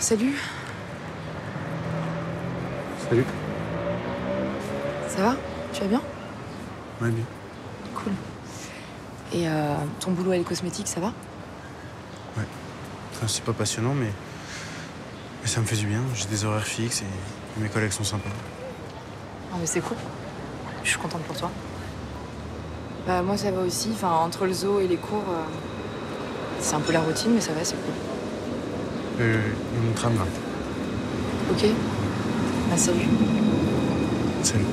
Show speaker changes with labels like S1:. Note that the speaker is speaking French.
S1: Salut,
S2: Salut.
S1: ça va? Tu vas bien?
S2: Ouais, bien.
S1: Cool. Et euh, ton boulot à les cosmétiques, ça va?
S2: Enfin, c'est pas passionnant, mais... mais ça me fait du bien. J'ai des horaires fixes et mes collègues sont sympas.
S1: Ah mais c'est cool. Je suis contente pour toi. Bah moi ça va aussi. Enfin entre le zoo et les cours, euh, c'est un peu la routine, mais ça va, c'est cool.
S2: A mon tram là.
S1: Ok. Bah salut.
S2: Salut.